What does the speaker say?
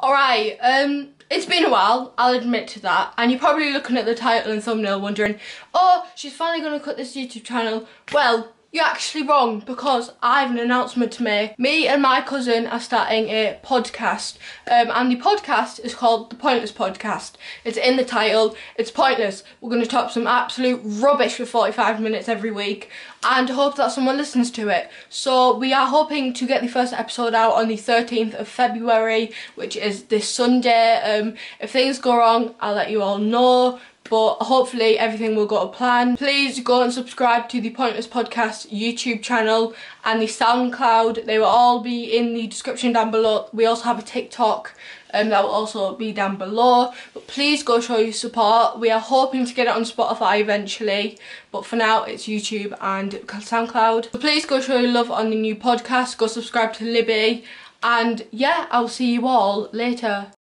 Alright, um, it's been a while, I'll admit to that, and you're probably looking at the title and thumbnail wondering, oh, she's finally going to cut this YouTube channel. Well, you're actually wrong because I have an announcement to make. Me and my cousin are starting a podcast um, and the podcast is called The Pointless Podcast. It's in the title, it's pointless. We're going to talk some absolute rubbish for 45 minutes every week and hope that someone listens to it. So we are hoping to get the first episode out on the 13th of February which is this Sunday. Um, if things go wrong I'll let you all know but hopefully everything will go to plan. Please go and subscribe to the Pointless Podcast YouTube channel and the SoundCloud. They will all be in the description down below. We also have a TikTok um, that will also be down below. But please go show your support. We are hoping to get it on Spotify eventually, but for now it's YouTube and SoundCloud. So please go show your love on the new podcast. Go subscribe to Libby. And yeah, I'll see you all later.